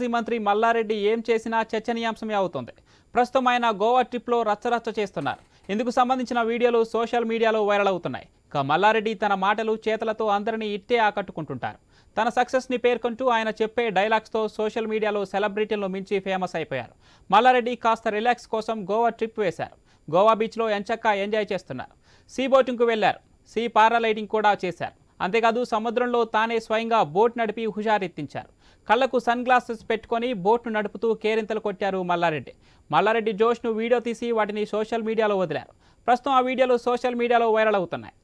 మాజీ మంత్రి మల్లారెడ్డి ఏం చేసినా చర్చనీయాంశమే అవుతుంది. ప్రస్తుతం ఆయన గోవా ట్రిప్లో రచ్చరచ్చ చేస్తున్నారు. ఇందుకు సంబంధించిన వీడియోలు సోషల్ మీడియాలో వైరల్ అవుతున్నాయి. ఇక మల్లారెడ్డి తన మాటలు చేతలతో అందరినీ ఇట్టే ఆకట్టుకుంటుంటారు. తన సక్సెస్ని పేర్కొంటూ ఆయన చెప్పే డైలాగ్స్తో సోషల్ మీడియాలో సెలబ్రిటీలను మించి ఫేమస్ అయిపోయారు. మల్లారెడ్డి కాస్త రిలాక్స్ కోసం గోవా ట్రిప్ వేశారు. గోవా బీచ్లో ఎంచక్కా ఎంజాయ్ చేస్తున్నారు. సీ బోటింగ్కు వెళ్ళారు సీ పారాలైటింగ్ కూడా చేశారు. అంతేకాదు సముద్రంలో తానే స్వయంగా బోట్ నడిపి హుషారెత్తించారు. కళ్ళకు సన్ గ్లాసెస్ పెట్టుకొని బోట్ను నడుపుతూ కేరింతలు కొట్టారు మల్లారెడ్డి. మల్లారెడ్డి జోష్ను వీడియో తీసి వాటిని సోషల్ మీడియాలో వదిలారు. ప్రస్తుతం ఆ వీడియోలు సోషల్ మీడియాలో వైరల్ అవుతున్నాయి.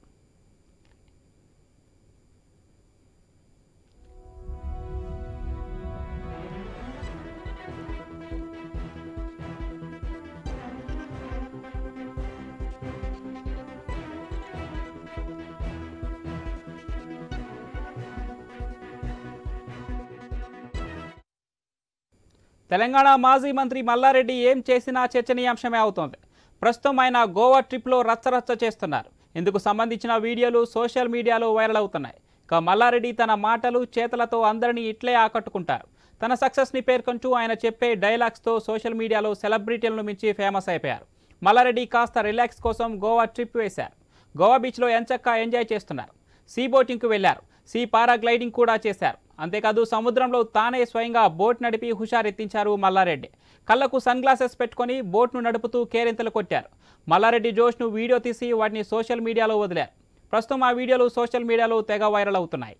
తెలంగాణ మాజీ మంత్రి మల్లారెడ్డి ఏం చేసినా చర్చనీయాంశమే అవుతోంది. ప్రస్తుతం ఆయన గోవా ట్రిప్లో రచ్చరచ్చ చేస్తున్నారు. ఇందుకు సంబంధించిన వీడియోలు సోషల్ మీడియాలో వైరల్ అవుతున్నాయి. ఇక మల్లారెడ్డి తన మాటలు చేతలతో అందరినీ ఇట్లే ఆకట్టుకుంటారు. తన సక్సెస్ని పేర్కొంటూ ఆయన చెప్పే డైలాగ్స్తో సోషల్ మీడియాలో సెలబ్రిటీలను మించి ఫేమస్ అయిపోయారు. మల్లారెడ్డి కాస్త రిలాక్స్ కోసం గోవా ట్రిప్ వేశారు. గోవా బీచ్లో ఎంచక్కా ఎంజాయ్ చేస్తున్నారు. సీ బోటింగ్కు వెళ్ళారు సీ పారాగ్లైడింగ్ కూడా చేశారు. అంతేకాదు సముద్రంలో తానే స్వయంగా బోట్ నడిపి హుషారెత్తించారు మల్లారెడ్డి. కళ్ళకు సన్ గ్లాసెస్ పెట్టుకొని బోట్ను నడుపుతూ కేరింతలు కొట్టారు. మల్లారెడ్డి జోష్ను వీడియో తీసి వాటిని సోషల్ మీడియాలో వదిలారు. ప్రస్తుతం ఆ వీడియోలు సోషల్ మీడియాలో తెగ వైరల్ అవుతున్నాయి.